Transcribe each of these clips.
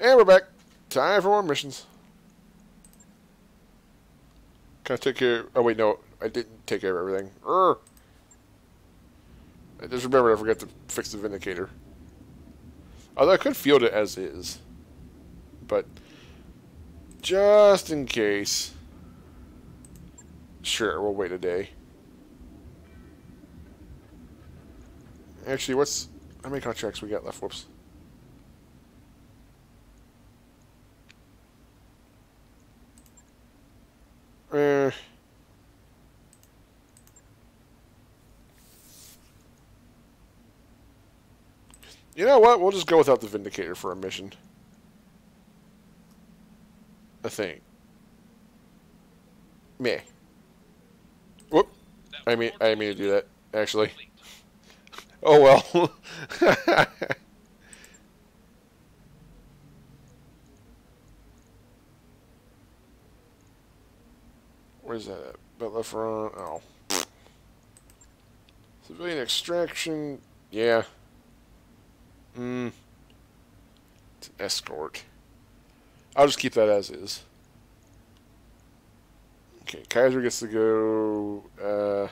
And we're back. Time for more missions. Can I take care... Of, Oh, wait, no. I didn't take care of everything. Urgh. I just remembered I forgot to fix the Vindicator. Although I could field it as is. But... Just in case. Sure, we'll wait a day. Actually, what's... How many contracts we got left? Whoops. Eh. You know what? We'll just go without the Vindicator for a mission. I think. Meh. Whoop. I mean, I mean to do that, actually. Oh well. Where's that at? Butler front. Oh. Civilian extraction. Yeah. Hmm. It's an escort. I'll just keep that as is. Okay, Kaiser gets to go. Uh,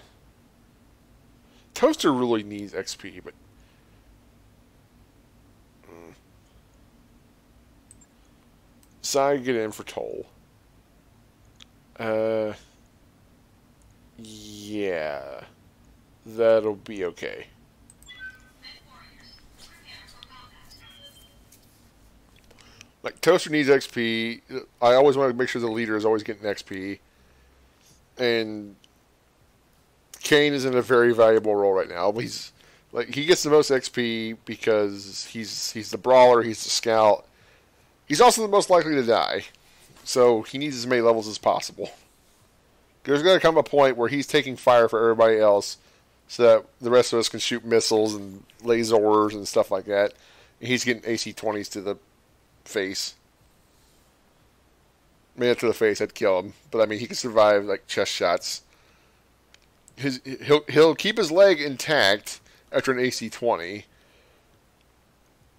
Toaster really needs XP, but. Mm. Side get in for toll. Uh. Yeah. That'll be okay. Like, Toaster needs XP. I always want to make sure the leader is always getting XP. And Kane is in a very valuable role right now. He's like he gets the most XP because he's he's the brawler, he's the scout. He's also the most likely to die. So he needs as many levels as possible. There's going to come a point where he's taking fire for everybody else so that the rest of us can shoot missiles and lasers and stuff like that. And he's getting AC-20s to the face. I mean, to the face, I'd kill him. But I mean, he can survive like chest shots. His he'll he'll keep his leg intact after an AC-20.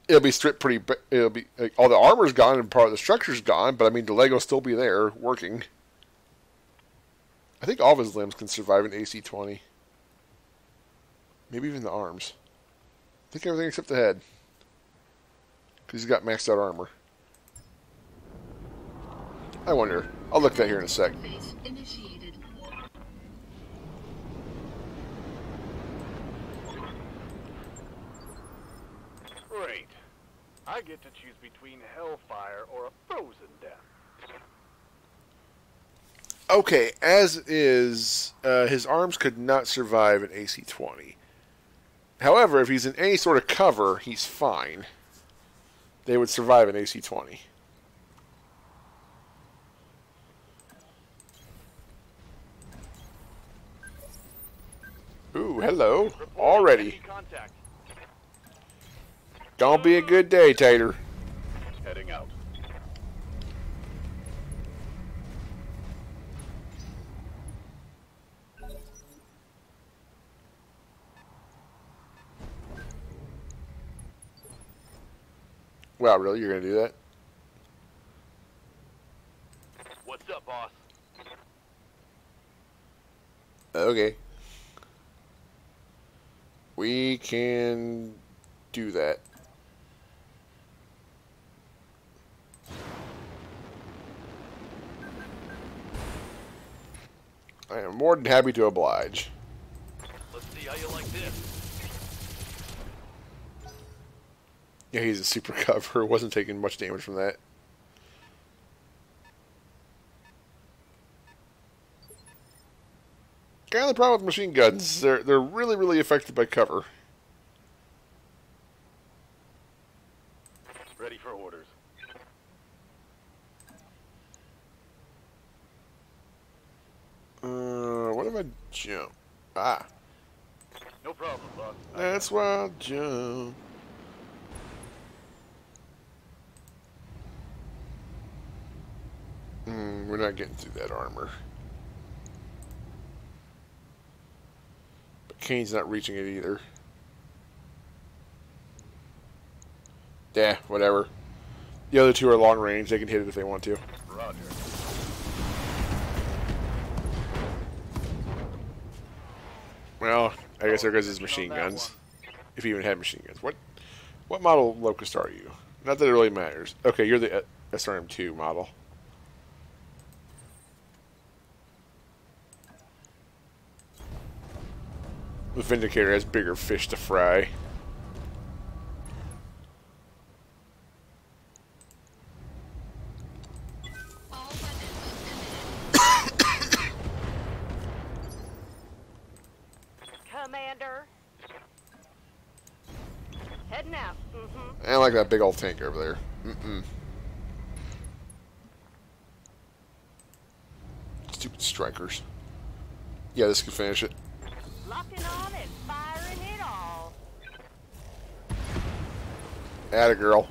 It'll be stripped pretty. It'll be like, all the armor's gone and part of the structure's gone, but I mean, the leg will still be there working. I think all of his limbs can survive an AC-20. Maybe even the arms. I think everything except the head. Because he's got maxed out armor. I wonder. I'll look at that here in a sec. Great. I get to choose between hellfire or a frozen death. Okay, as is, uh, his arms could not survive an AC-20. However, if he's in any sort of cover, he's fine. They would survive an AC-20. Ooh, hello. Already. Gonna be a good day, Tater. Heading out. Wow, really? You're gonna do that? What's up, boss? Okay. We can do that. Am more than happy to oblige. Let's see how you like this. Yeah, he's a super cover. Wasn't taking much damage from that. Kind of the problem with machine guns. They're they're really really affected by cover. Ready for orders. Uh, what if I jump? Ah, No problem, boss. That's why I'll jump. Mm, we're not getting through that armor. But Kane's not reaching it either. Yeah, whatever. The other two are long range. They can hit it if they want to. Roger. Well, I guess there goes his machine guns. If you even had machine guns. What what model Locust are you? Not that it really matters. Okay, you're the uh, SRM2 model. The Vindicator has bigger fish to fry. That big old tank over there. Mm-mm. Stupid strikers. Yeah, this could finish it. Locking on and firing it all. Atta girl.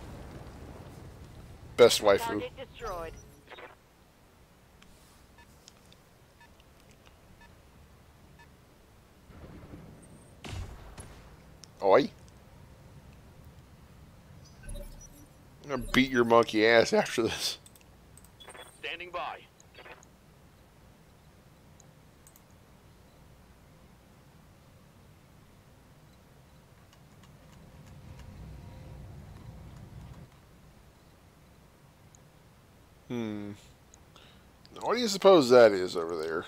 Best waifu. Oi. I'm gonna beat your monkey ass after this. Standing by. Hmm. What do you suppose that is over there?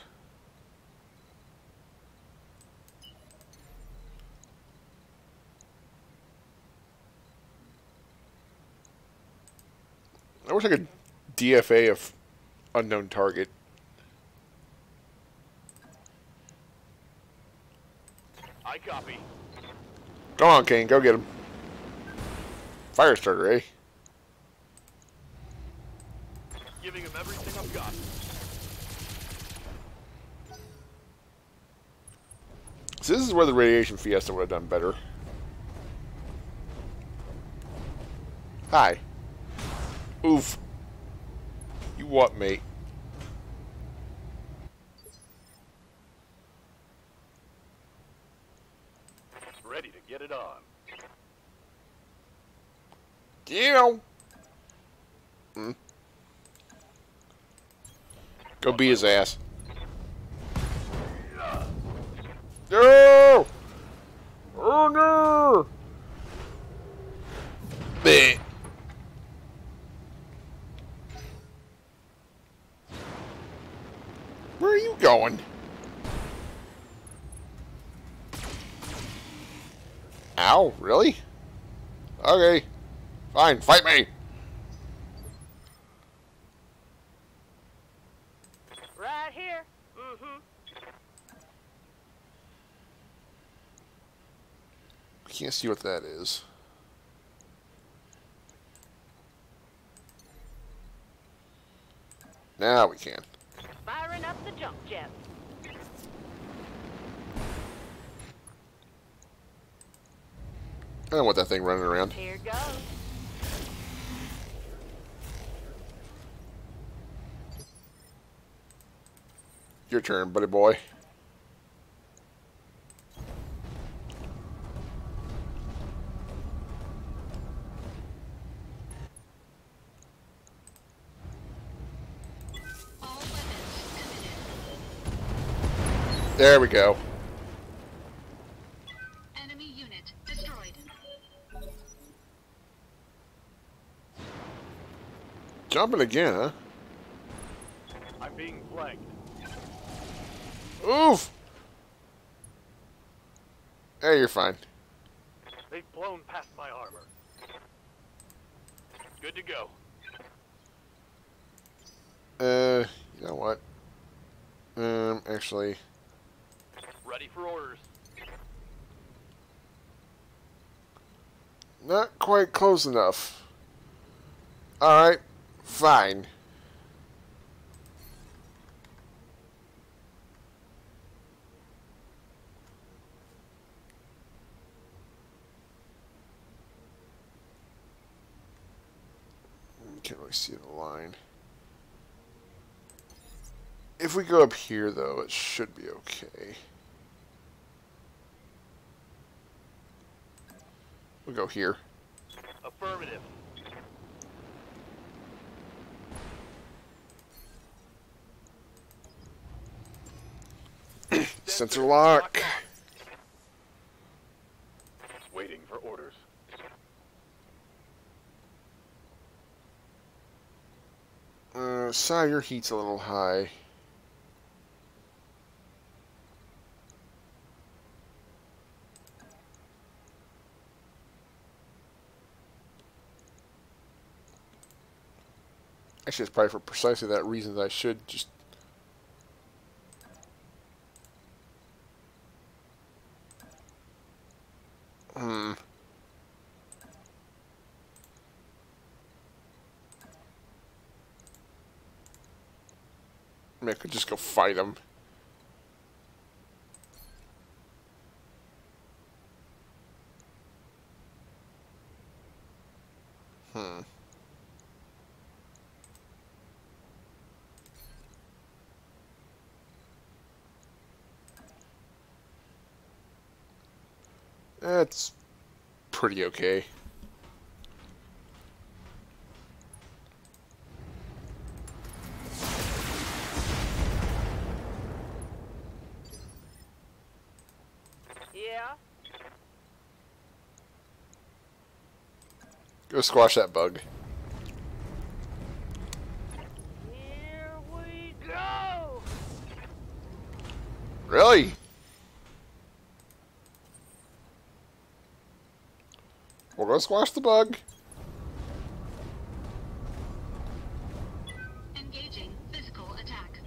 I wish I could DFA of unknown target. I copy. Come on, Kane, go get him. Firestarter, eh? Giving him everything I've got. So this is where the radiation fiesta would have done better. Hi. Oof. You what, mate? Ready to get it on. You. Hmm. Go beat his ass. No! Oh no! Where are you going? Ow, really? Okay. Fine, fight me! Right here. Mm-hmm. I can't see what that is. Now we can. Firing up the jump jet. I don't want that thing running around. Here goes. Your turn, buddy boy. There we go. Enemy unit destroyed. Jumping again, huh? I'm being flanked. Oof! Hey, you're fine. They've blown past my armor. Good to go. Uh, you know what? Um, actually, Ready for orders. not quite close enough. Alright, fine. Can't really see the line. If we go up here, though, it should be okay. We'll go here. Affirmative. Sensor lock. Waiting for orders. Uh, Sire, your heat's a little high. Actually, it's probably for precisely that reason that I should just. Hmm. I mean, I could just go fight him. Hmm. That's pretty okay. Yeah? Go squash that bug. Here we go! Really? We'll go squash the bug. Engaging physical attack.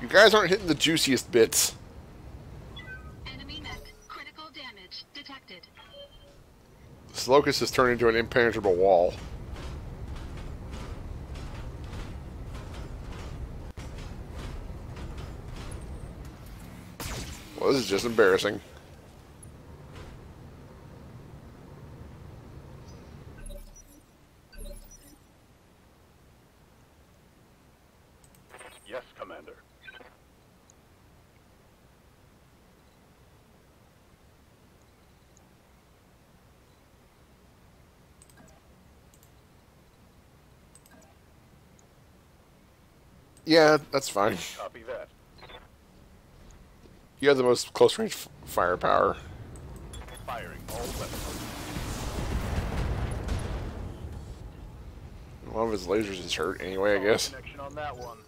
You guys aren't hitting the juiciest bits. Enemy mech. Critical damage detected. This locust has turned into an impenetrable wall. Well, this is just embarrassing. Yes, Commander. Yeah, that's fine. Copy that. You have the most close range f- firepower. Firing all weapons. One of his lasers is hurt anyway, I guess. Connection on that one.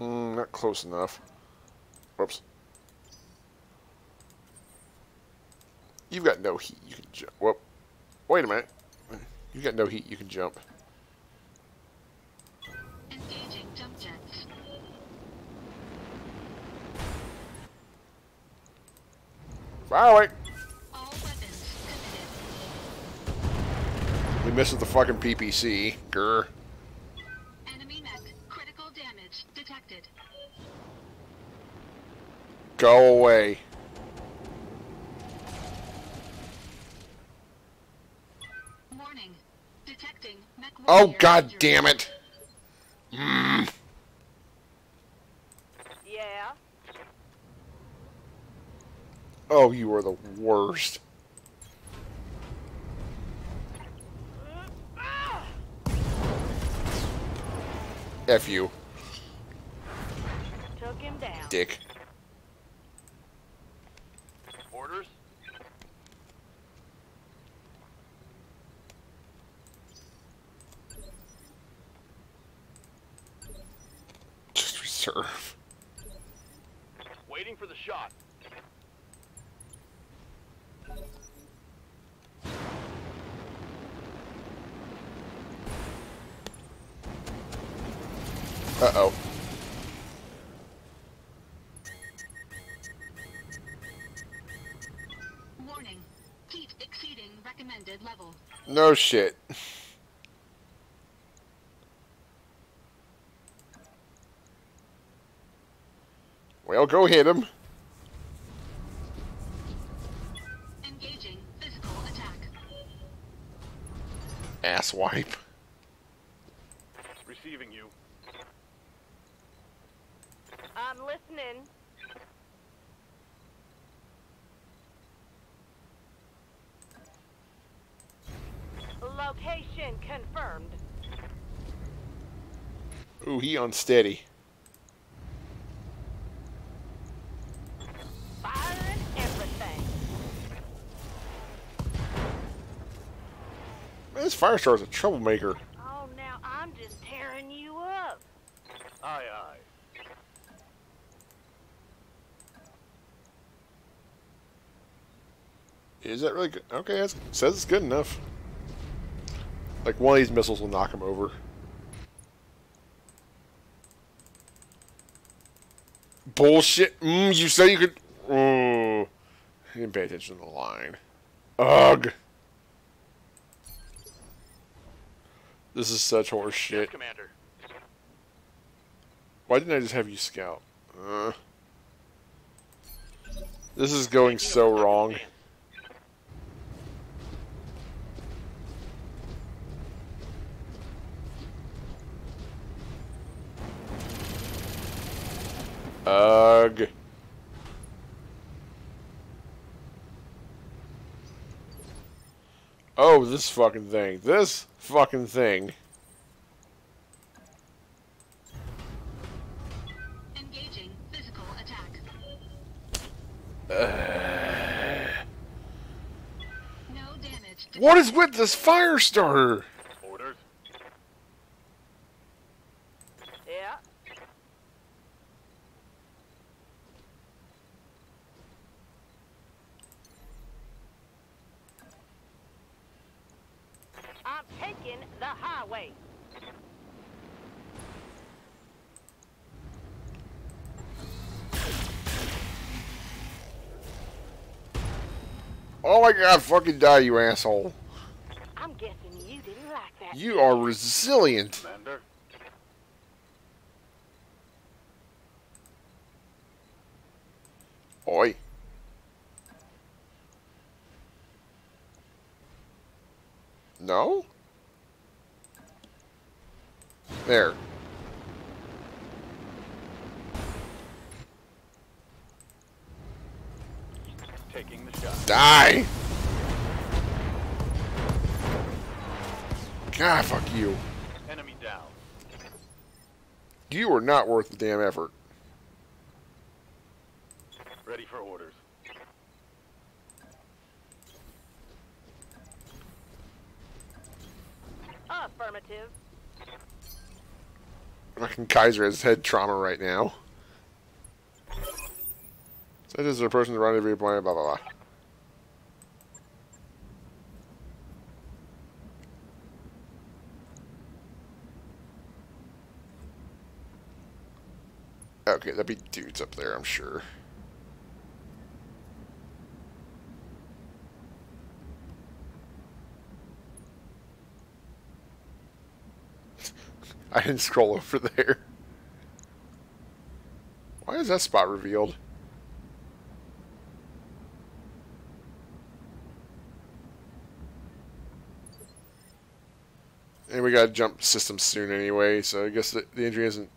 Mm, not close enough. Whoops. You've got no heat. You can jump. Whoop. Wait a minute. You've got no heat. You can jump. Engaging jump jets. Fire away. All weapons committed. We missed the fucking PPC. Grr. Go away. Warning. Detecting mech Oh, god damn it. Mm. Yeah? Oh, you are the worst. F you, Took him down. dick. No shit. Well, go hit him. Engaging physical attack. Ass wipe. Receiving you. I'm listening. Location confirmed. Ooh, he unsteady. Firing everything. Man, this Firestar's a troublemaker. Oh, now I'm just tearing you up. Aye, aye. Is that really good? Okay, it says it's good enough. Like, one of these missiles will knock him over. Bullshit. Mm, you said you could... Oh. I didn't pay attention to the line. Ugh. This is such horse shit. Commander. Why didn't I just have you scout? Uh, this is going so wrong. Ugh. Oh, this fucking thing. This fucking thing. Engaging physical attack. No damage. What is with this Firestarter? Orders. Yeah. I'm taking the highway. Oh my god, fucking die, you asshole. I'm guessing you didn't like that. You are resilient. Commander. Oi. No? There. Taking the shot. Die! God, fuck you. Enemy down. You are not worth the damn effort. Ready for orders. Affirmative. Fucking Kaiser has head trauma right now. Such as a person running every point, blah blah blah. Okay, that'd be dudes up there, I'm sure. I didn't scroll over there. Why is that spot revealed? And we got to jump systems soon anyway, so I guess the, the injury isn't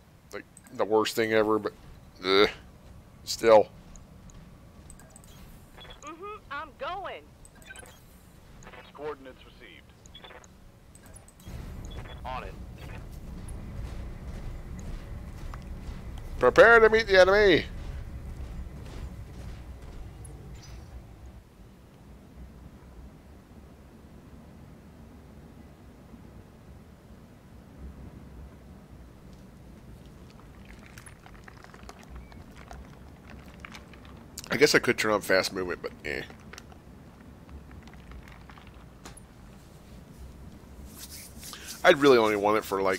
the worst thing ever, but ugh, still. Mm-hmm. I'm going. Coordinates received. On it. Prepare to meet the enemy. I guess I could turn on fast movement, but eh. I'd really only want it for like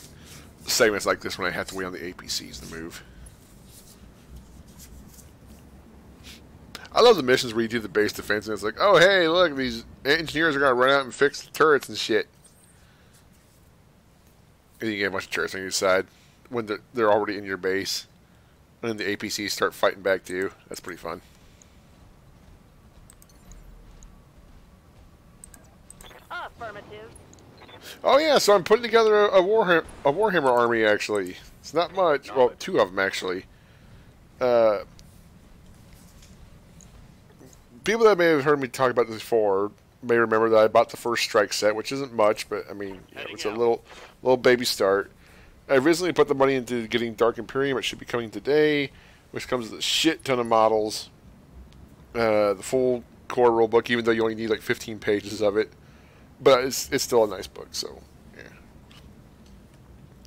segments like this when I have to wait on the APCs to move. I love the missions where you do the base defense and it's like, oh hey, look, these engineers are gonna run out and fix the turrets and shit. And you get a bunch of turrets on your side when they're, they're already in your base. And then the APCs start fighting back to you. That's pretty fun. Affirmative. Oh yeah, so I'm putting together a, a Warhammer, a Warhammer army actually. It's not much. Well, two of them actually. Uh, people that may have heard me talk about this before may remember that I bought the first Strike set, which isn't much, but I mean, Heading it's a little little baby start. I recently put the money into getting Dark Imperium. It should be coming today, which comes with a shit ton of models. Uh, the full core rulebook, even though you only need like 15 pages of it, but it's it's still a nice book. So yeah.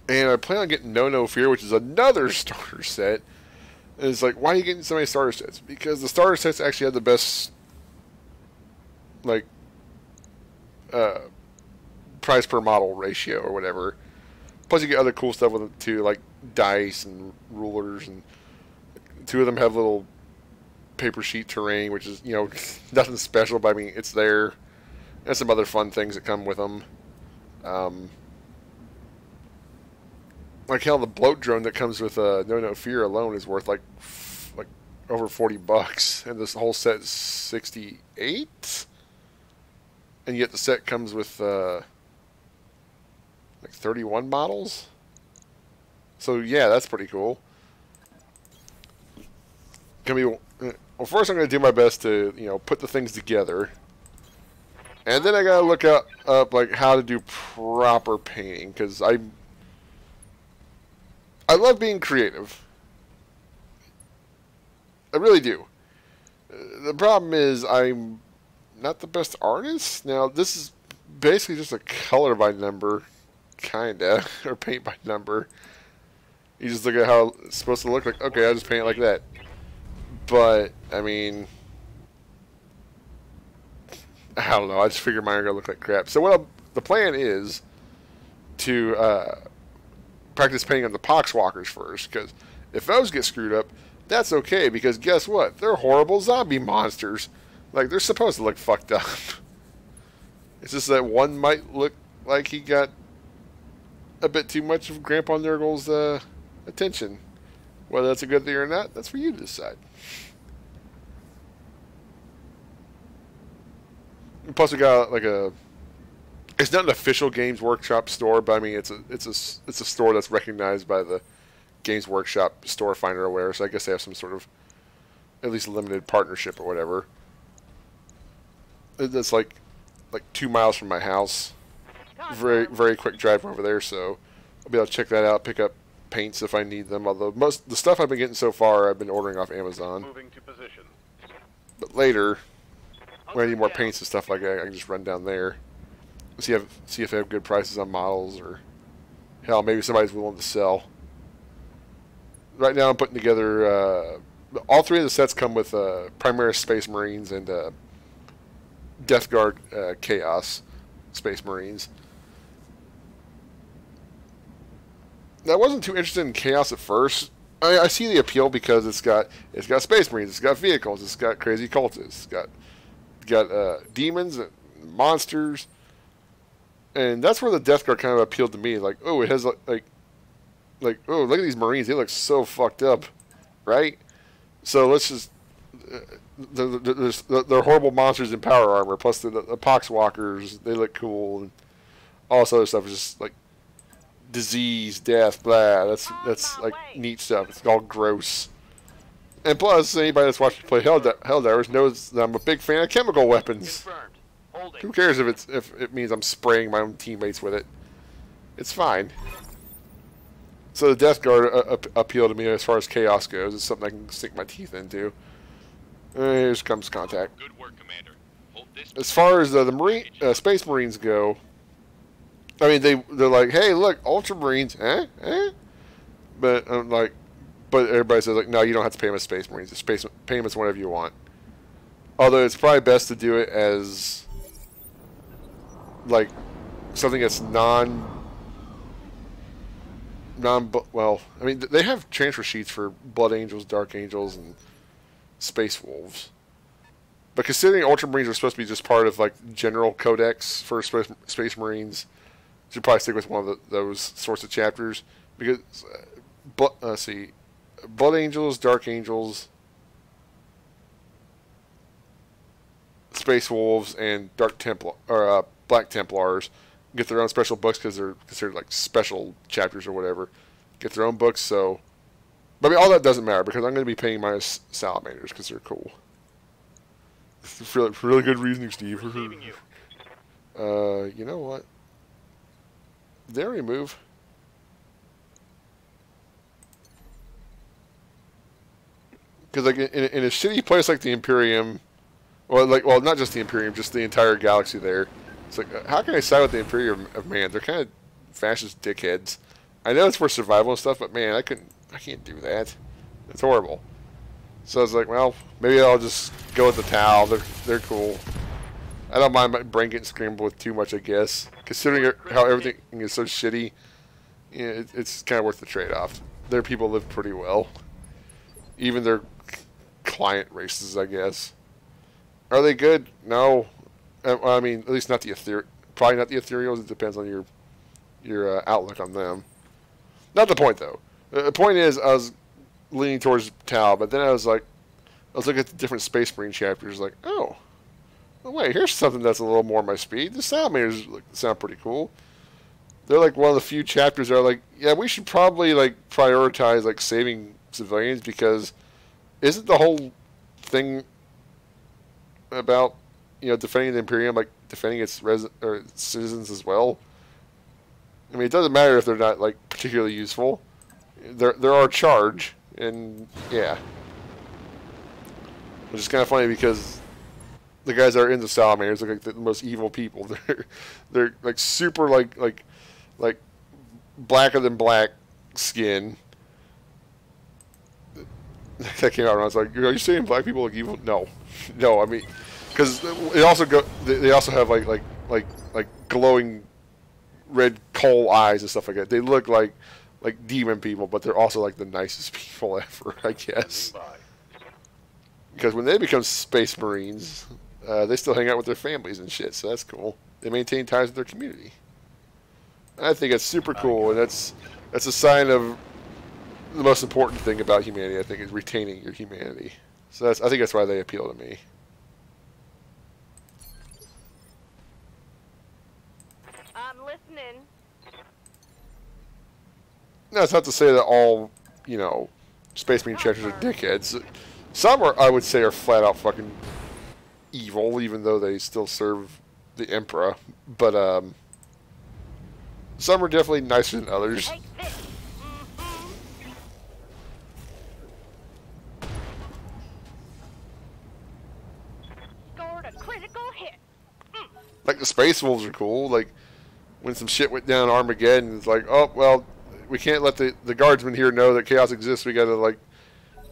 And I plan on getting Know No Fear, which is another starter set. And it's like, why are you getting so many starter sets? Because the starter sets actually have the best, like, uh, price per model ratio or whatever. Plus, you get other cool stuff with it too, like dice and rulers, and two of them have little paper sheet terrain, which is you know nothing special, but I mean it's there. And some other fun things that come with them. Um, like hell, the bloat drone that comes with uh, Know No Fear alone is worth like f- like over forty bucks, and this whole set sixty eight. And yet the set comes with uh, like thirty one models. So yeah, that's pretty cool. Can be well. First, I'm going to do my best to you know put the things together, and then I got to look up up like how to do proper painting because I I love being creative. I really do. Uh, The problem is I'm not the best artist. Now this is basically just a color by number, kinda, or paint by number. You just look at how it's supposed to look like. Okay, I just paint it like that. But I mean, I don't know. I just figure mine are gonna look like crap. So what I'm, the plan is to uh, practice painting on the poxwalkers first, because if those get screwed up, that's okay. Because guess what? They're horrible zombie monsters. Like they're supposed to look fucked up. It's just that one might look like he got a bit too much of Grandpa Nurgle's uh, attention. Whether that's a good thing or not, that's for you to decide. And plus, we got like a. It's not an official Games Workshop store, but I mean it's a it's a it's a store that's recognized by the Games Workshop store finder aware. So I guess they have some sort of at least limited partnership or whatever. It- That's like like two miles from my house. Very very quick drive over there, so I'll be able to check that out. Pick up paints if I need them. Although most the stuff I've been getting so far, I've been ordering off Amazon. Moving to position. But later, when I need more paints and stuff like that, I can just run down there. See if see if they have good prices on models or hell, maybe somebody's willing to sell. Right now, I'm putting together. Uh, all three of the sets come with uh, Primaris Space Marines and uh, Death Guard uh, Chaos Space Marines. I wasn't too interested in Chaos at first. I, I see the appeal because it's got it's got Space Marines, it's got vehicles, it's got crazy cultists, it's got got uh, demons, and monsters, and that's where the Death Guard kind of appealed to me. Like, oh, it has like like, like oh, look at these Marines, they look so fucked up, right? So let's just. Uh, the, the, the, the, they're horrible monsters in power armor. Plus the, the, the poxwalkers, they look cool, and all this other stuff is just like disease, death, blah. That's that's like neat stuff. It's all gross. And plus, anybody that's watched me play Hell Helldivers knows that I'm a big fan of chemical weapons. Who cares if it's if it means I'm spraying my own teammates with it? It's fine. So the Death Guard uh, appeal to me as far as chaos goes. It's something I can sink my teeth into. Uh, here comes contact. Good work, Commander. Hold this. As far as uh, the marine uh, space marines go, I mean they they're like, hey, look, ultramarines, eh, eh, but I'm like, but everybody says like, no, you don't have to pay them as space marines. Space pay them as whatever you want. Although it's probably best to do it as like something that's non non well i mean they have transfer sheets for blood angels dark angels and space wolves but considering ultramarines are supposed to be just part of like general codex for space, space marines should probably stick with one of the, those sorts of chapters because uh, but let's see blood angels dark angels space wolves and dark templar or uh, black templars get their own special books because they're considered like special chapters or whatever get their own books so but I mean, all that doesn't matter because I'm going to be paying my salamanders because they're cool. really, really good reasoning, Steve. Uh, you know what? There we move. Because like in, in a shitty place like the Imperium, well, like well, not just the Imperium, just the entire galaxy. There, it's like uh, how can I side with the Imperium of man? They're kind of fascist dickheads. I know it's for survival and stuff, but man, I couldn't, I can't do that. It's horrible. So I was like, well, maybe I'll just go with the Tau. They're they're cool. I don't mind my brain getting scrambled with too much, I guess. Considering how everything is so shitty, yeah, it, it's kind of worth the trade-off. Their people live pretty well. Even their client races, I guess. Are they good? No. Uh, I mean, at least not the ether. Probably not the ethereals. It depends on your your uh, outlook on them. Not the point though. The point is, I was leaning towards Tau, but then I was like, I was looking at the different Space Marine chapters, like, oh, oh wait, here's something that's a little more my speed. The Salamanders like, sound pretty cool. They're like one of the few chapters that are like, yeah, we should probably like prioritize like saving civilians because isn't the whole thing about you know defending the Imperium like defending its res- or citizens as well? I mean, it doesn't matter if they're not like particularly useful. They're they're our charge, and yeah, which is kind of funny because the guys that are in the salamanders look like the most evil people. They're they're like super like like like blacker than black skin. That came out and I was like, "Are you saying black people look evil?" No, no. I mean, because they also go. They they also have like like like like glowing red coal eyes and stuff like that. They look like like demon people, but they're also like the nicest people ever, I guess. Because when they become space marines, uh, they still hang out with their families and shit, so that's cool. They maintain ties with their community. I think it's super cool, and that's that's a sign of the most important thing about humanity. I think is retaining your humanity. So that's I think that's why they appeal to me. I'm listening. No, it's not to say that all, you know, Space Marine chapters are dickheads. Some are, I would say, are flat out fucking evil, even though they still serve the Emperor. But um, some are definitely nicer than others. Like the Space Wolves are cool. Like when some shit went down Armageddon, it's like, oh well, we can't let the the guardsmen here know that chaos exists. We got to like,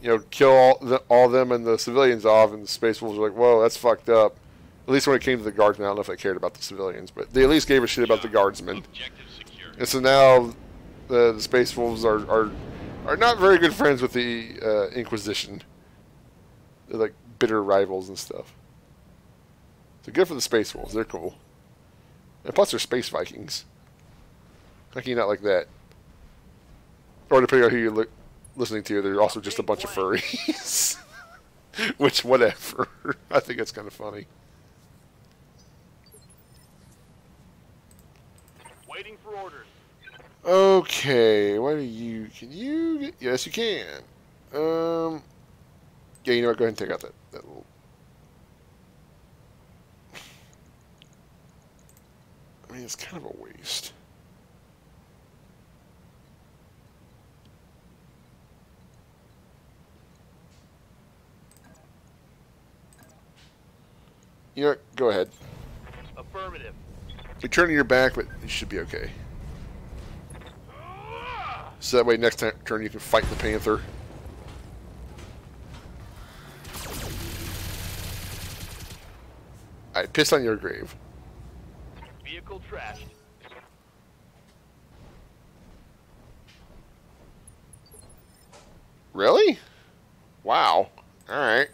you know, kill all the, all them and the civilians off. And the Space Wolves are like, whoa, that's fucked up. At least when it came to the guardsmen, I don't know if they cared about the civilians, but they at least gave a shit about the guardsmen. And so now the, the Space Wolves are, are are not very good friends with the uh, Inquisition. They're like bitter rivals and stuff. So good for the Space Wolves. They're cool. And plus, they're space Vikings. How can you not like that? Or depending on who you're li- listening to, they're also just a bunch of furries. Which, whatever. I think it's kind of funny. Waiting for orders. Okay, what do you? Can you? Get, yes, you can. Um, yeah, you know what? Go ahead and take out that that little. I mean, it's kind of a waste. You know what? Go ahead. Affirmative. You're turning your back, but you should be okay. So that way, next time, turn you can fight the panther. I pissed on your grave. Vehicle trashed. Really? Wow. All right.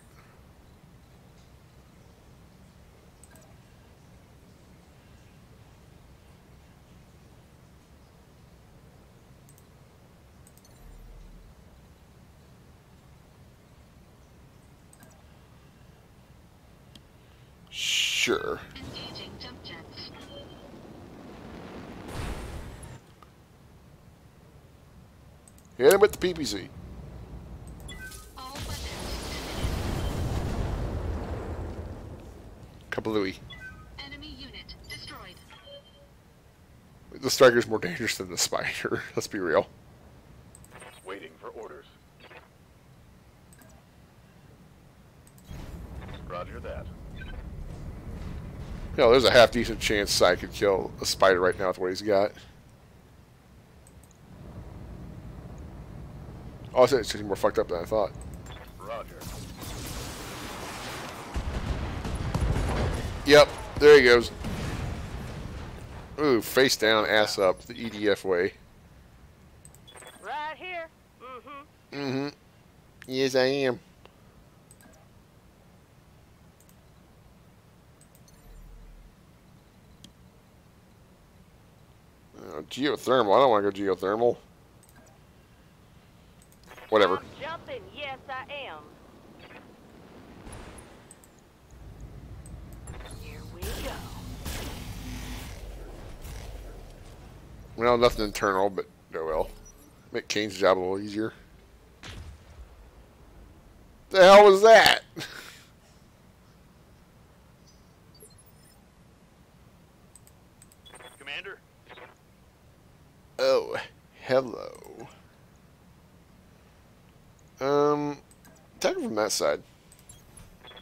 Sure. Engaging jump jets. Hit him with the PPC. All weapons kablooey. Enemy unit destroyed. The striker's more dangerous than the spider. Let's be real. Waiting for orders. Roger that. You know, there's a half decent chance Sai could kill a spider right now with what he's got. Oh, it's actually more fucked up than I thought. Roger. Yep, there he goes. Ooh, face down, ass up, the EDF way. Right here. Mm-hmm. Mm-hmm. Yes, I am. Uh, geothermal. I don't want to go geothermal. Whatever. Jumping. Yes, I am. Here we go. Well, nothing internal, but oh well. Make Kane's job a little easier. The hell was that? Commander, Oh, hello. Um, attack him from that side.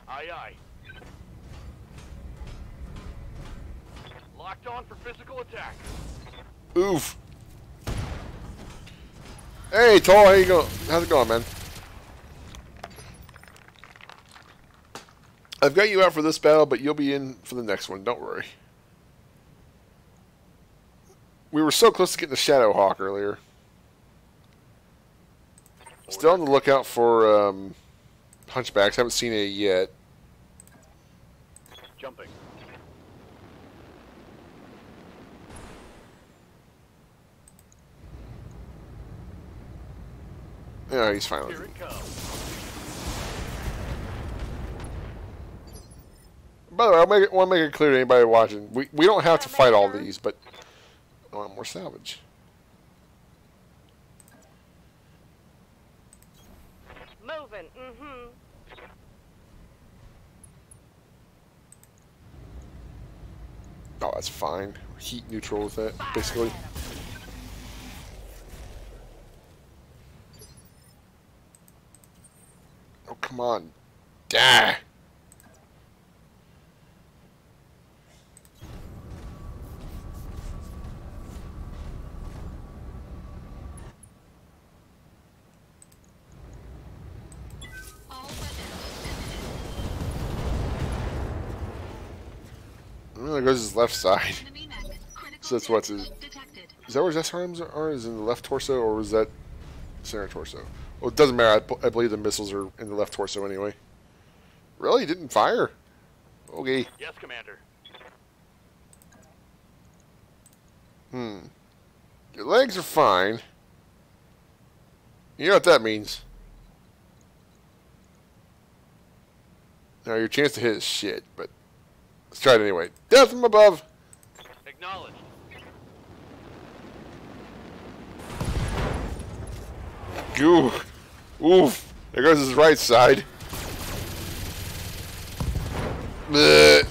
aye aye. Locked on for physical attack. Oof. Hey, Toll, how you going? How's it going, man? I've got you out for this battle, but you'll be in for the next one. Don't worry. We were so close to getting the Shadow Hawk earlier. Still on the lookout for um, Hunchbacks. Haven't seen it yet. Jumping. Yeah, he's fine with Here it. it comes. By the way, I make want to make it clear to anybody watching: we we don't have to fight all these, but I want more salvage. Moving. Mm-hmm. Oh, that's fine. Heat neutral with it, basically. Oh, come on. Die. Well, there goes his left side. enemy mech. Critical So that's what's his- detected. Is that where his arms are? Is in the left torso, or was that center torso? Well, it doesn't matter. I believe the missiles are in the left torso anyway. Really? Didn't fire? Okay. Yes, Commander. Hmm. Your legs are fine. You know what that means. Now, your chance to hit is shit, but let's try it anyway. Death from above! Acknowledged. Oof. Oof. There goes his right side. Mech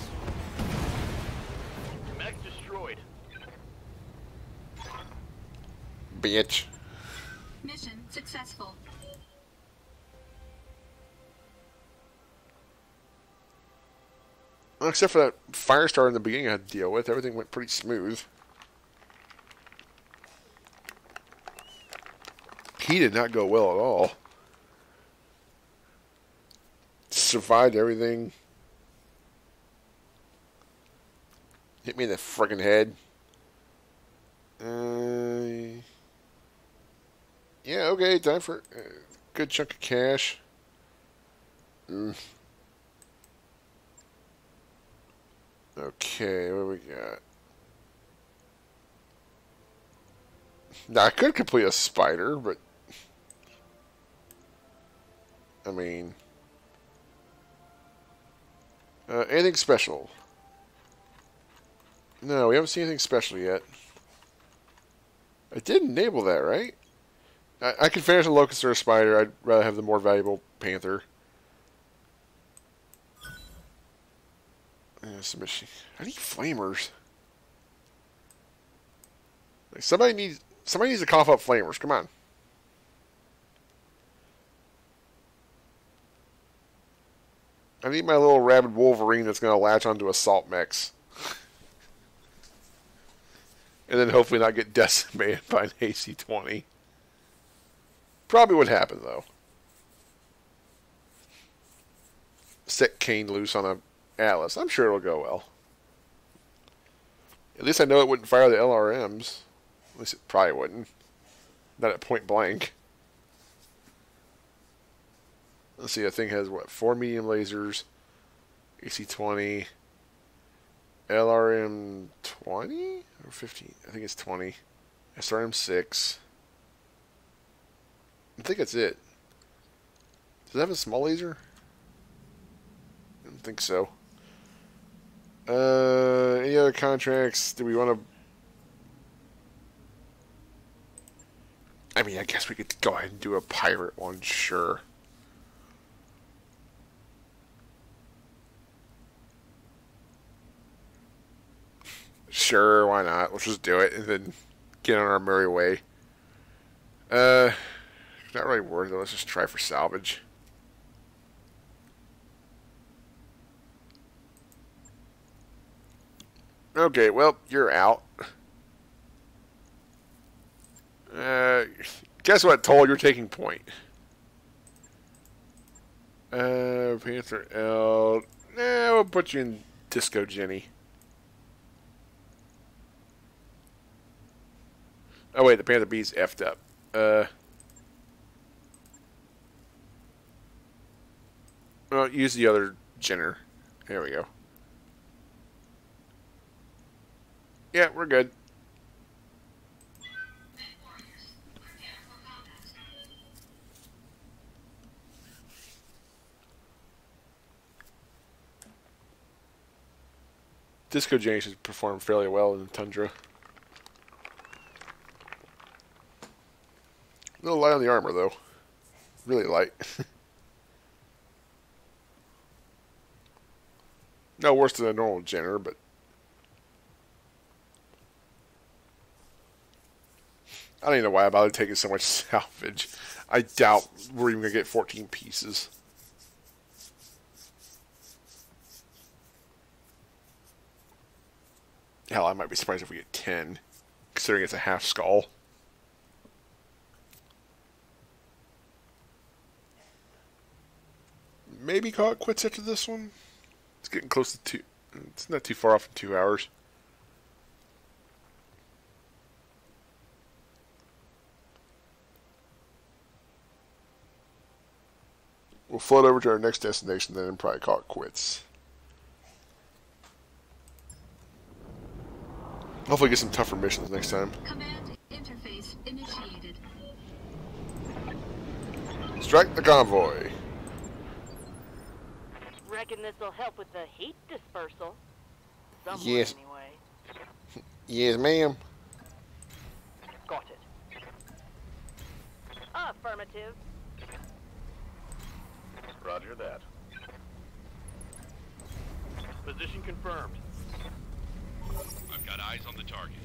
destroyed. Bitch. Except for that Firestarter in the beginning I had to deal with, everything went pretty smooth. He did not go well at all. Survived everything. Hit me in the friggin' head. Uh, yeah, okay, time for a good chunk of cash. Mm. Okay, what do we got? Now, I could complete a spider, but... I mean... Uh, anything special? No, we haven't seen anything special yet. I did enable that, right? I, I could finish a locust or a spider. I'd rather have the more valuable panther. Yeah, submission. I need flamers. Like, somebody needs somebody needs to cough up flamers. Come on. I need my little rabid Wolverine that's going to latch onto a salt mix. and then hopefully not get decimated by an AC-20. Probably would happen, though. Set Kane loose on a Atlas. I'm sure it'll go well. At least I know it wouldn't fire the LRMs. At least it probably wouldn't. Not at point blank. Let's see, that thing has what? Four medium lasers, AC-20, LRM 20 or 15? I think it's 20. SRM 6. I think that's it. Does it have a small laser? I don't think so. Uh, any other contracts? Do we want to? I mean, I guess we could go ahead and do a pirate one, sure. Sure, why not? Let's just do it and then get on our merry way. Uh, not really worth it. Let's just try for salvage. Okay, well, you're out. Uh, guess what, Toll? You're taking point. Uh, Panther L. Nah, we'll put you in Disco Jenny. Oh wait, the Panther B's effed up. Uh. Well, use the other Jenner. There we go. Yeah, we're good. Disco Jenny should perform fairly well in Tundra. A little light on the armor, though. Really light. no worse than a normal Jenner, but... I don't even know why I bothered taking so much salvage. I doubt we're even going to get 14 pieces. Hell, I might be surprised if we get 10, considering it's a half skull. maybe call it quits after this one. It's getting close to two. It's not too far off in two hours. We'll float over to our next destination then and probably call it quits. Hopefully get some tougher missions next time. Command interface initiated. Strike the convoy. Reckon this'll help with the heat dispersal. Somewhat, Yes. anyway. Yes, ma'am. Got it. Affirmative. Roger that. Position confirmed. I've got eyes on the target.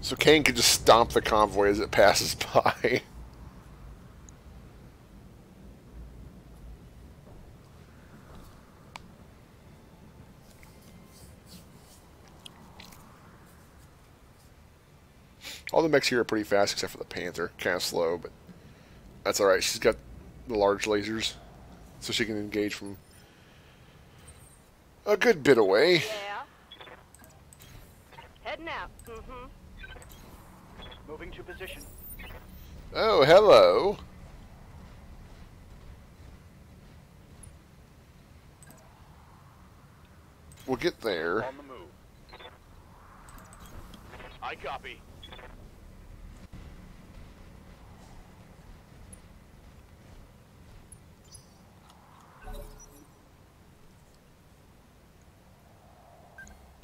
So Kane could just stomp the convoy as it passes by. All the mechs here are pretty fast except for the Panther. Kind of slow, but that's alright. She's got the large lasers, so she can engage from a good bit away. Yeah. Heading out. Mm-hmm. Moving to position. Oh, hello. We'll get there. On the move. I copy.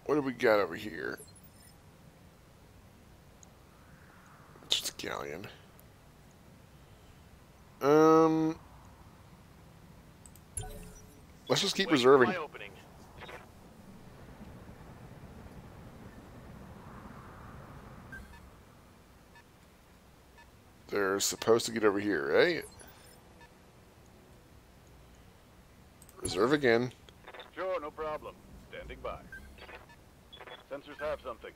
What do we got over here? Just a galleon. Um. Let's just keep for reserving. They're supposed to get over here, right? Reserve again. Sure, no problem. Standing by. Sensors have something.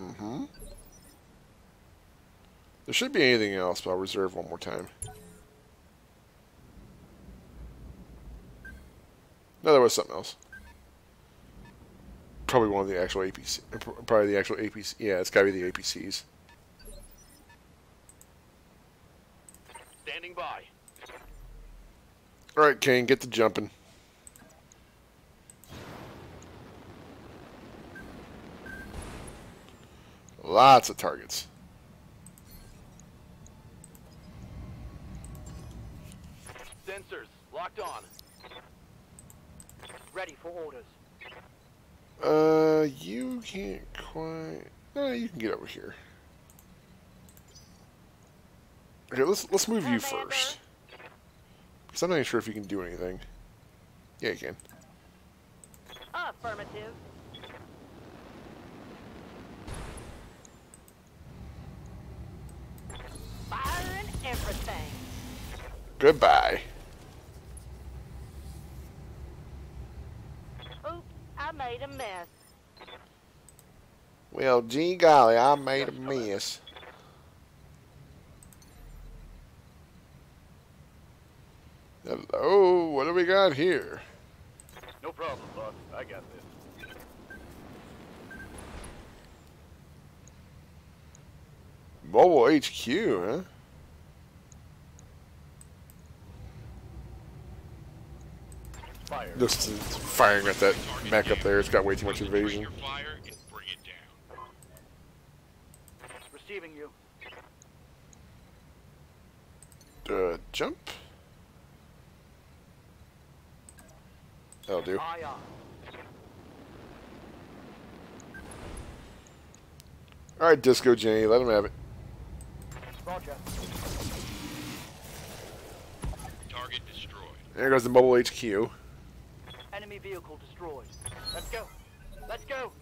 Mm-hmm. There should be anything else, but I'll reserve one more time. No, there was something else. Probably one of the actual APC. Probably the actual APC. Yeah, it's got to be the APCs. Standing by. All right, Kane, get to jumping. Lots of targets. Sensors locked on. Ready for orders. Uh, you can't quite. No, you can get over here. Okay, let's let's move you first. Because I'm not even sure if you can do anything. Yeah, you can. Affirmative. Firing everything. Goodbye. Oops, I made a mess. Well, gee golly, I made a mess. Hello, what do we got here? No problem, boss. I got this. Mobile HQ, huh? Fire. Just firing at that mech up there. It's got way too much Concentrate invasion. Your fire and bring it down. Receiving you. Uh, jump. That'll do. Aye, aye. All right, Disco Jenny, let him have it. Roger. Target destroyed. There goes the mobile HQ. Enemy vehicle destroyed. Let's go. Let's go.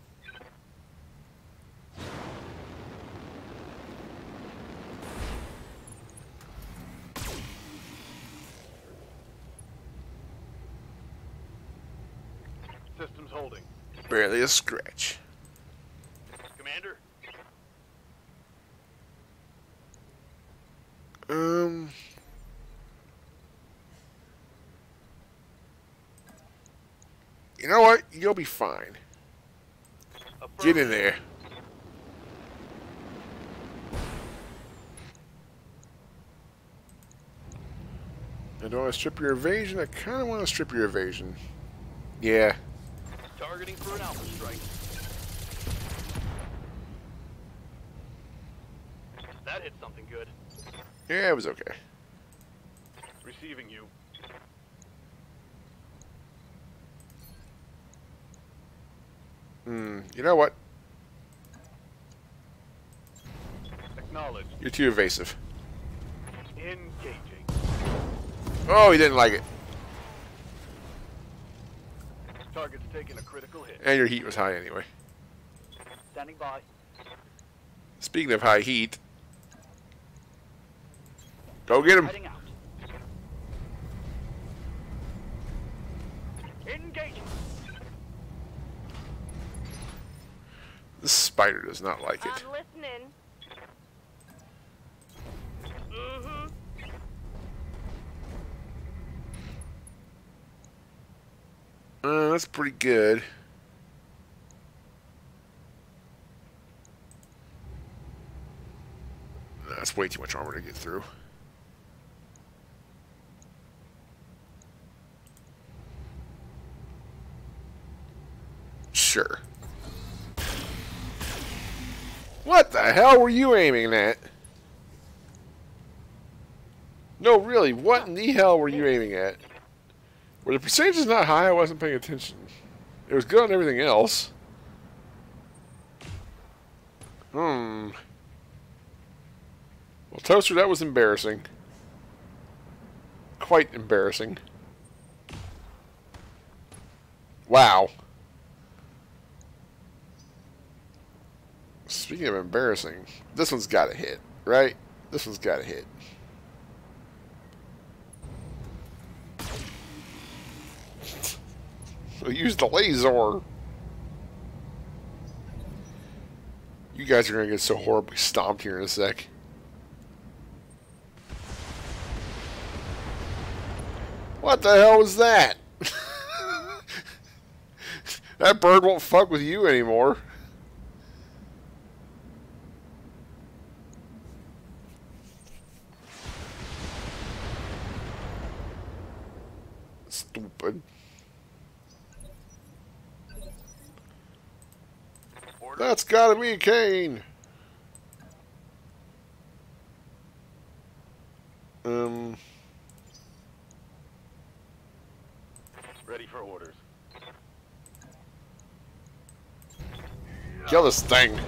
Systems holding. Barely a scratch. Commander, Um. You know what? You'll be fine. Get in there. I don't want to strip your evasion. I kind of want to strip your evasion. Yeah. Targeting for an alpha strike. That hit something good. Yeah, it was okay. Receiving you. Hmm. You know what? Acknowledged. You're too evasive. Engaging. Oh, he didn't like it. Target's taking a critical hit. And your heat was high anyway. Standing by. Speaking of high heat, go get him. Heading out. Engaging. This spider does not like it. I'm listening. Mm-hmm. Uh, that's pretty good. That's way too much armor to get through. Sure. What the hell were you aiming at? No, really, what in the hell were you aiming at? Were the percentage is not high? I wasn't paying attention. It was good on everything else. Hmm. Well, Toaster, that was embarrassing. Quite embarrassing. Wow. Speaking of embarrassing, this one's got to hit, right? This one's got to hit. Use the laser. You guys are going to get so horribly stomped here in a sec. What the hell was that? that bird won't fuck with you anymore. Stupid. Order. That's gotta be Kane. Um, Ready for orders. kill this thing.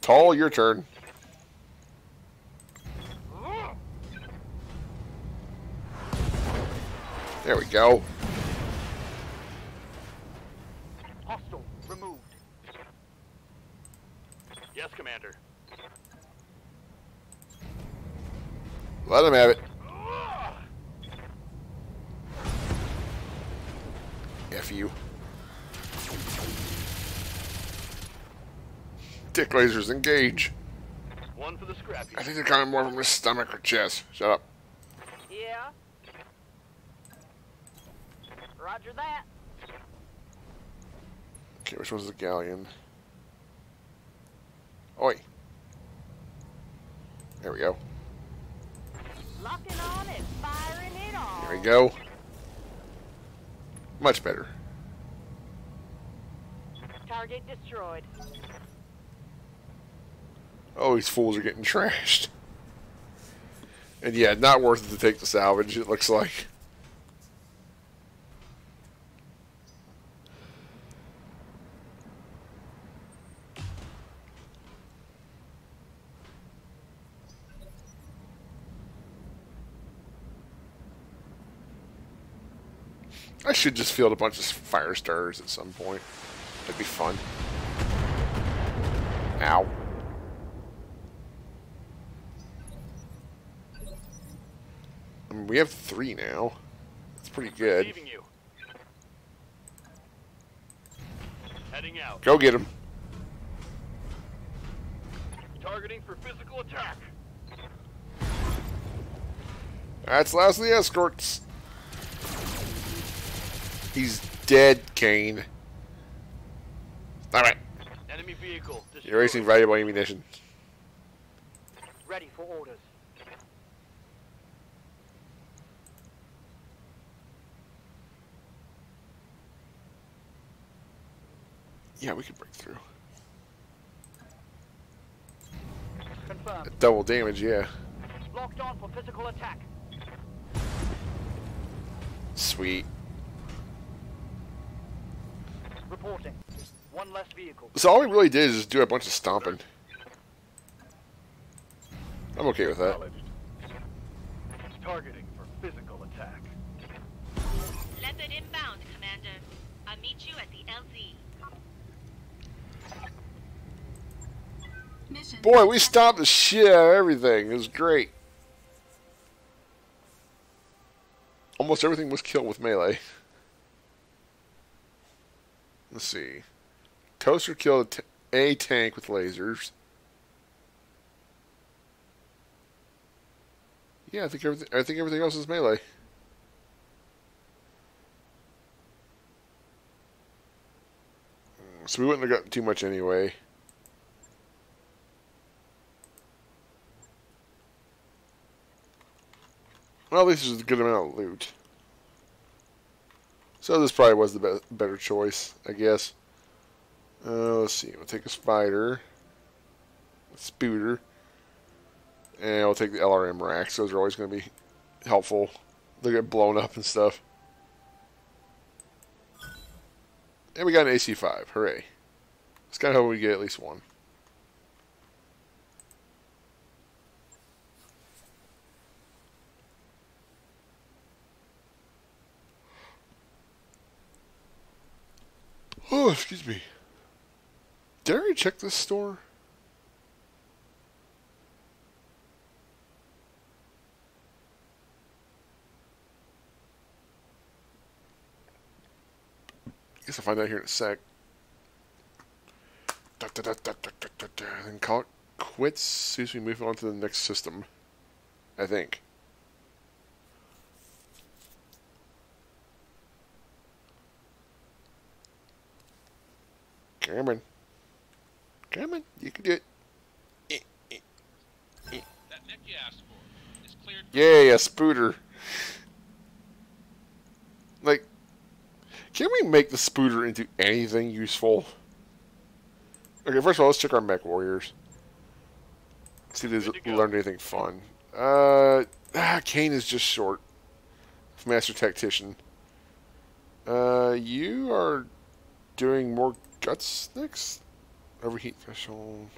Toll, your turn. There we go. Hostile removed. Yes, Commander. Let him have it. F you. Dick lasers engage. One for the scrappy. I think they're coming more from his stomach or chest. Shut up. Yeah. Roger that. Okay, which one's the galleon? Oi. There we go. Locking on and firing it on. There we go. Much better. Target destroyed. Oh, these fools are getting trashed. And yeah, not worth it to take the salvage, it looks like. Should just field a bunch of Firestarters at some point. That'd be fun. Ow. I mean, we have three now. That's pretty good. You. Heading out. Go get him. Targeting for physical attack. That's the last of the escorts. He's dead, Kane. Alright. Enemy vehicle destroyed. You're wasting valuable ammunition. Ready for orders. Yeah, we can break through. Confirmed. Double damage, yeah. Locked on for physical attack. Sweet. Reporting. One less vehicle. So all we really did is just do a bunch of stomping. I'm okay with that. Targeting for physical attack. Leopard inbound, Commander. I'll meet you at the LZ. Mission. Boy, we stopped the shit out of everything. It was great. Almost everything was killed with melee. Let's see. Toaster killed a, tank with lasers. Yeah, I think everything. I think everything else is melee. So we wouldn't have gotten too much anyway. Well, at least a good amount of loot. So this probably was the be better choice, I guess. Uh, let's see. We'll take a spider, a spooter, and we'll take the LRM racks. Those are always going to be helpful. They get blown up and stuff. And we got an AC5. Hooray. It's kind of how we get at least one. Oh, excuse me. Did I already check this store? guess I'll find out here in a sec. Da, da, da, da, da, da, da, da. Then call it quits. See if we move on to the next system. I think. Cameron. Cameron, you can do it. That mech you asked for is cleared. Yay, a spooter. Like, can we make the spooter into anything useful? Okay, first of all, let's check our mech warriors. See if they've learned anything fun. Uh, ah, Kane is just short. Master Tactician. Uh, you are doing more guts next? Overheat threshold.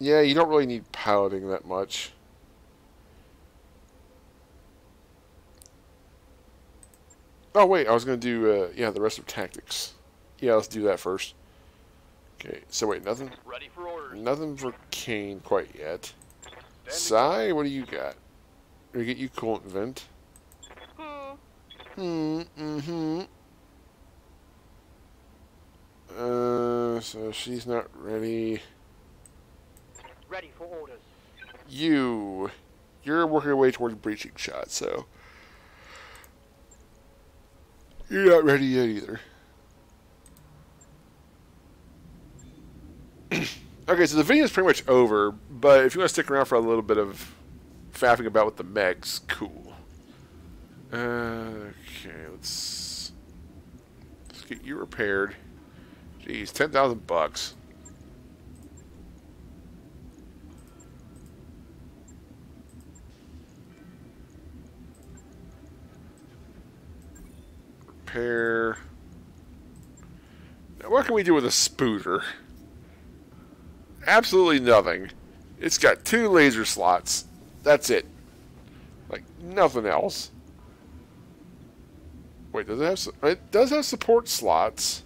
Yeah, you don't really need piloting that much. Oh wait, I was gonna do uh, yeah the rest of tactics. Yeah, let's do that first. Okay, so wait, nothing, Ready for orders. nothing for Kane quite yet. Sai, what do you got? We get you coolant vent. Hmm. Hmm. Mm-hmm. Uh, so she's not ready. Ready for orders. You, you're working your way towards breaching shot, so you're not ready yet either. okay, so the video is pretty much over, but if you want to stick around for a little bit of faffing about with the mechs, cool. Uh, okay, let's let's get you repaired. Jeez, ten thousand bucks. Repair. Now, what can we do with a spooter? Absolutely nothing. It's got two laser slots. That's it. Like nothing else. Wait, does it have? It does have support slots,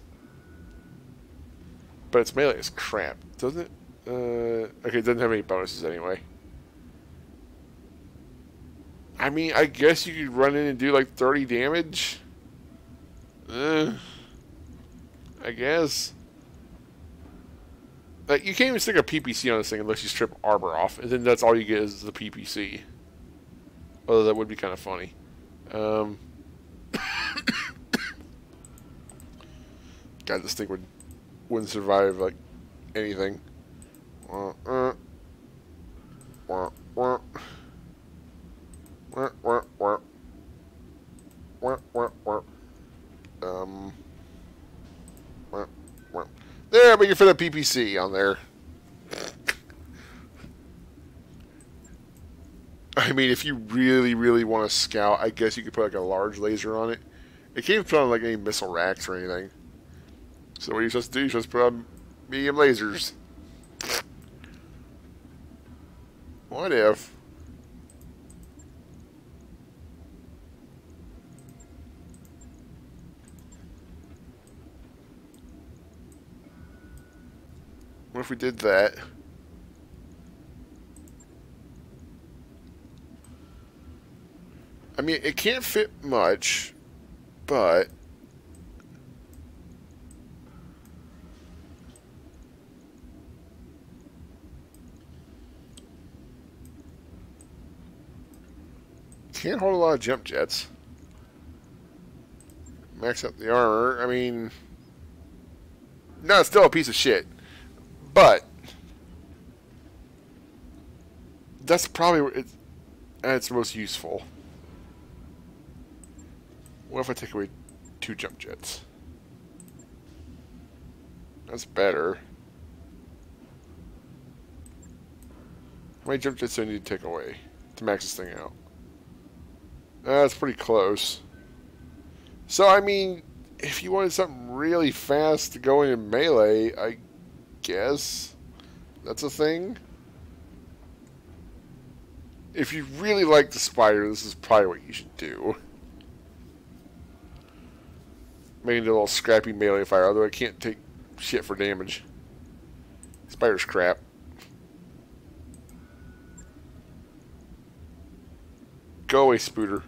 but its melee is cramped. doesn't it? Uh, okay, it doesn't have any bonuses anyway. I mean, I guess you could run in and do like 30 damage. Uh, I guess. Like, you can't even stick a PPC on this thing unless you strip armor off, and then that's all you get is the PPC. Although that would be kind of funny. Um, God, this thing would wouldn't survive like anything. Uh, uh. Wah, wah. Wah, wah, wah. Wah, wah, wah. Um. wah, wah. There, but you fit a PPC on there. I mean, if you really, really want to scout, I guess you could put like a large laser on it. It can't put on like any missile racks or anything. So what are you supposed to do? You're supposed to put on medium lasers. What if? What if we did that? I mean, it can't fit much, but can't hold a lot of jump jets. Max up the armor. I mean, no, it's still a piece of shit, but that's probably it's its most useful. What if I take away two jump jets? That's better. How many jump jets do I need to take away to max this thing out? That's pretty close. So, I mean, if you wanted something really fast to go in melee, I guess that's a thing. If you really like the spider, this is probably what you should do. It a little scrappy melee fire, although I can't take shit for damage. Spider's crap. Go away, Spooter.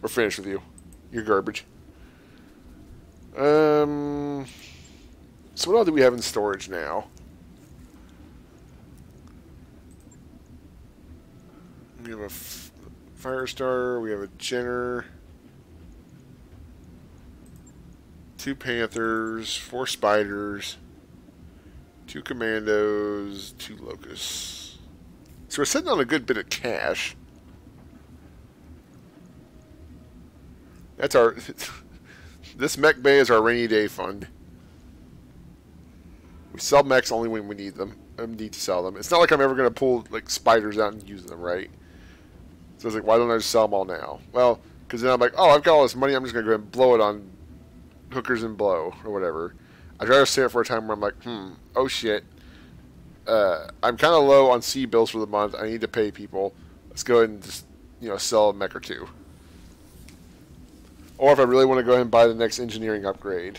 We're finished with you. You're garbage. Um. So what all do we have in storage now? We have a f- Firestarter. We have a Jenner. Two Panthers. Four Spiders. Two Commandos. Two Locusts. So we're sitting on a good bit of cash. That's our. this mech bay is our rainy day fund. We sell mechs only when we need them. I need to sell them. It's not like I'm ever going to pull like spiders out and use them, right? So it's like, why don't I just sell them all now? Well, because then I'm like, oh, I've got all this money. I'm just going to go and blow it on hookers and blow or whatever. I'd rather save it for a time where I'm like, hmm, oh shit. Uh, I'm kind of low on C bills for the month. I need to pay people. Let's go ahead and just, you know, sell a mech or two. Or if I really want to go ahead and buy the next engineering upgrade.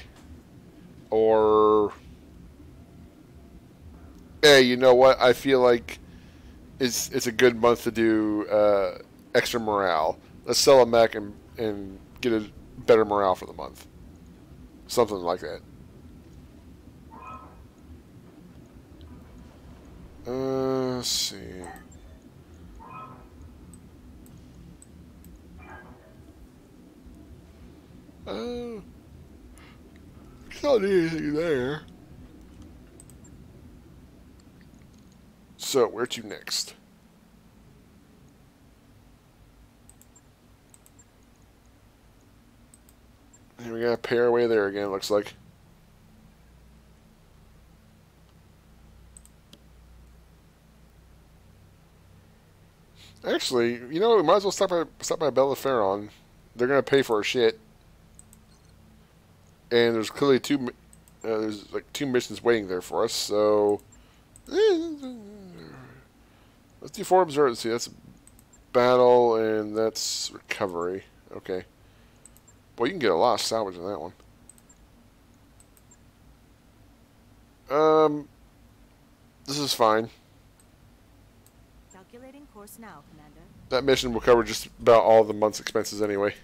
Or hey, you know what? I feel like it's it's a good month to do uh, extra morale. Let's sell a mech and and get a better morale for the month. Something like that. Uh, let's see. Uh, do anything there. So, where to next? And we gotta pay our way there again, looks like. Actually, you know, we might as well stop by stop by Bella Farron. They're gonna pay for our shit, and there's clearly two. Uh, there's like two missions waiting there for us. So, let's do four observe. See, that's battle and that's recovery. Okay. Boy, you can get a lot of salvage in that one. Um, this is fine. Calculating course now, Commander. That mission will cover just about all the month's expenses anyway.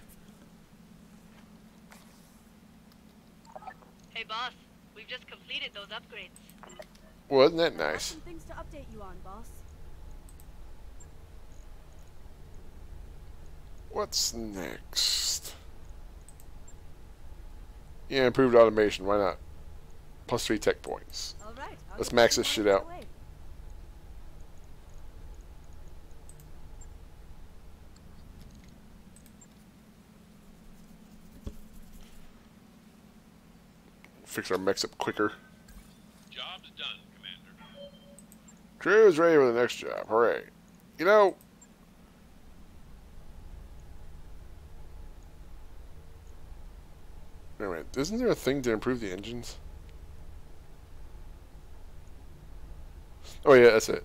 Hey, boss. We've just completed those upgrades. Wasn't that nice? Some things to update you on, boss. What's next? Yeah, improved automation. Why not? Plus three tech points. All right. I'll Let's max this shit out. away. Fix our mechs up quicker. Job's done, Commander. Crew's ready for the next job. Hooray. You know, wait minute. Isn't there a thing to improve the engines? Oh, yeah, that's it.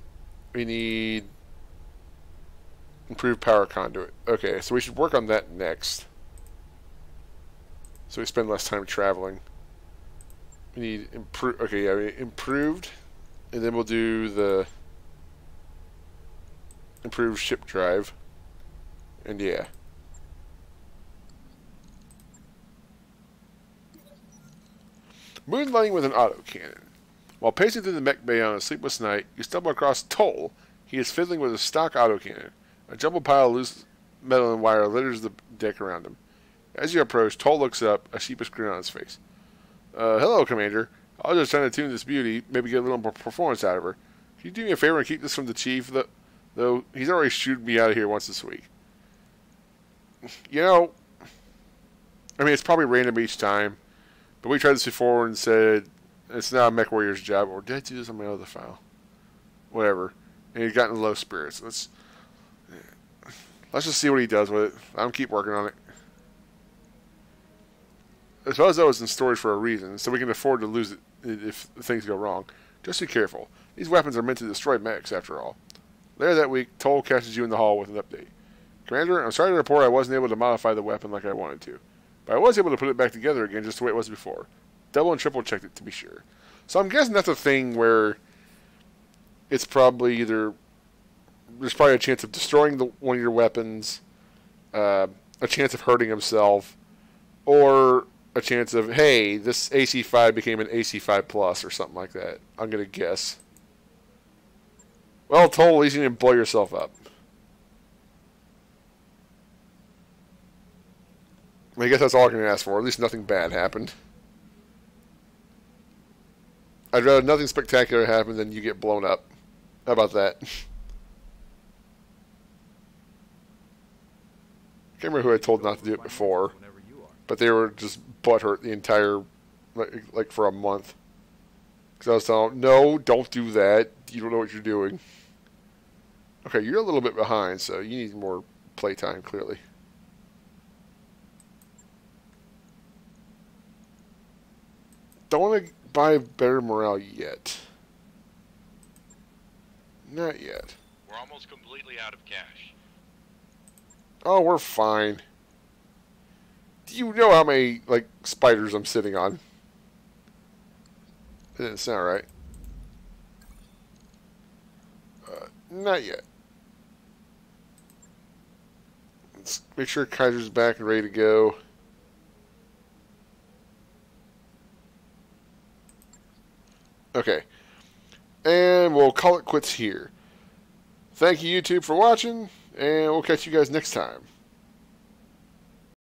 We need improved power conduit. Okay, so we should work on that next. So we spend less time traveling. We need improve. Okay, yeah, we improved, and then we'll do the improved ship drive. And yeah. Moonlighting with an autocannon. While pacing through the mech bay on a sleepless night, you stumble across Toll. He is fiddling with a stock autocannon. A jumbled pile of loose metal and wire litters the deck around him. As you approach, Toll looks up, a sheepish grin on his face. Uh, hello, Commander. I was just trying to tune this beauty, maybe get a little more performance out of her. Can you do me a favor and keep this from the chief, though? He's already shooted me out of here once this week. You know, I mean, it's probably random each time, but we tried this before and said it's not a Mech Warrior's job. Or did I do this on my other file? Whatever. and he's gotten low spirits. Let's let's just see what he does with it. I'm keep working on it. I suppose that was in storage for a reason, so we can afford to lose it if things go wrong. Just be careful. These weapons are meant to destroy mechs, after all. Later that week, Toll catches you in the hall with an update. Commander, I'm sorry to report I wasn't able to modify the weapon like I wanted to, but I was able to put it back together again just the way it was before. Double and triple checked it to be sure. So I'm guessing that's a thing where it's probably either there's probably a chance of destroying the, one of your weapons, uh, a chance of hurting himself, or a chance of hey, this AC5 became an AC5 plus or something like that. I'm gonna guess. Well, least you didn't blow yourself up. I guess that's all I can ask for. At least nothing bad happened. I'd rather nothing spectacular happen than you get blown up. How about that? I Can't remember who I told not to do it before, but they were just butthurt the entire, like, like for a month. Because I was telling them, no, don't do that. You don't know what you're doing. Okay, you're a little bit behind, so you need more playtime, clearly. Don't want to buy better morale yet. Not yet. We're almost completely out of cash. Oh, we're fine. Do you know how many, like, spiders I'm sitting on? That didn't sound right. Uh, not yet. Let's make sure Kaiser's back and ready to go. Okay. And we'll call it quits here. Thank you, YouTube, for watching, and we'll catch you guys next time.